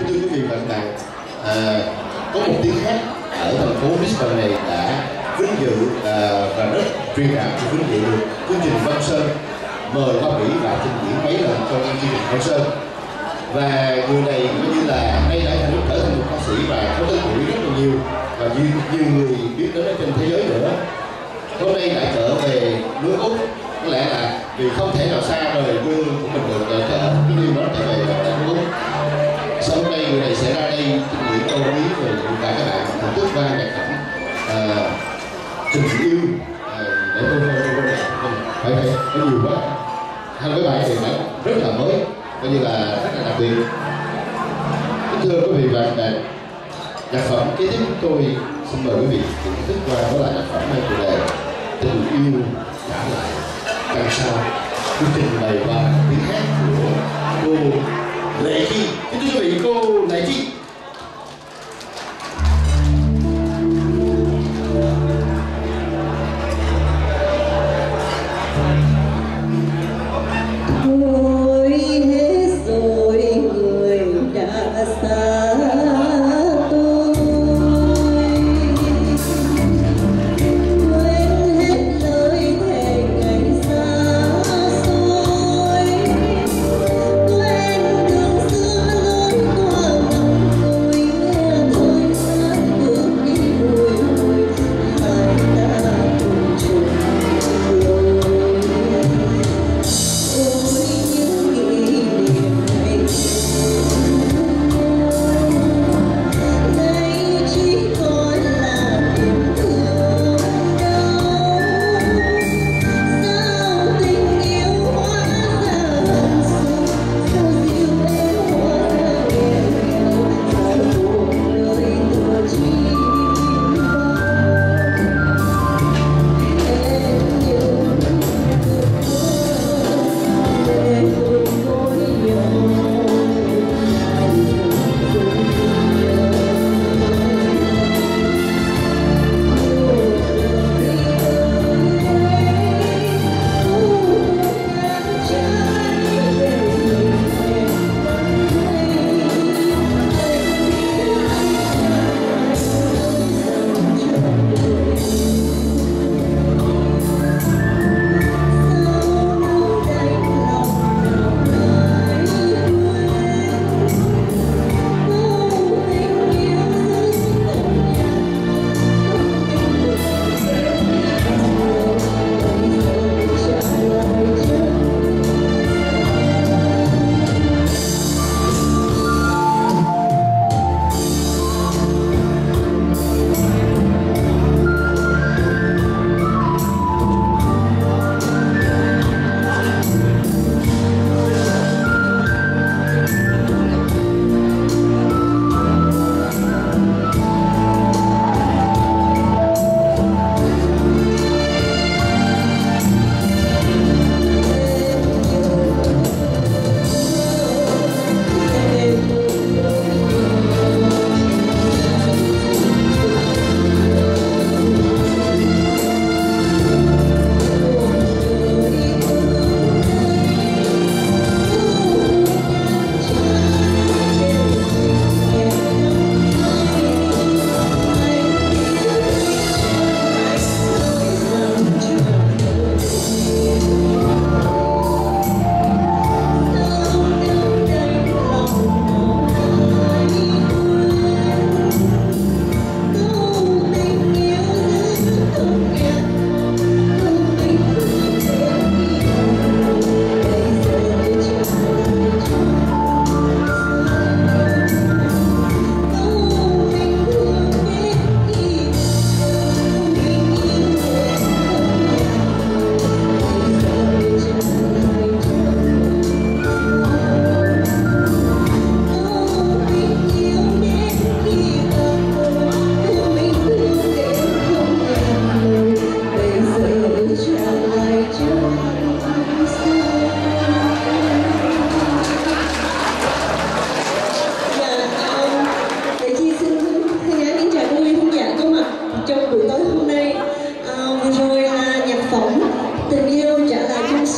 thưa quý vị và các bạn à, có một tiếng hát ở thành phố Brisbane này đã vinh dự à, và rất truyền cảm cho vinh dự được chương trình Văn Sơn mời Hoa Mỹ và trình diễn mấy lần trong chương trình Văn Sơn. Và người này cũng như là nay đã thành trở thành một ca sĩ và có tên tuổi rất là nhiều và nhiều, nhiều người biết đến ở trên thế giới nữa. Hôm nay lại trở về nước úc có lẽ là vì không thể nào xa rời quê hương của mình. Tình yêu. Ờ, để tôi tôi tôi phải phải phải nhiều quá. Hai cái bài thì phải rất là mới, coi như là rất là đặc biệt. Kính thưa quý vị và các bạn, nhạc phẩm kế tiếp của tôi xin mời quý vị thưởng thức qua đó là nhạc phẩm mang chủ đề tình yêu trả lại. Càng sao chương trình bày và tiếng hát của cô lệ chi. Kính thưa quý vị, cô lệ chi.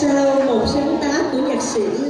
solo 168 của nhạc sĩ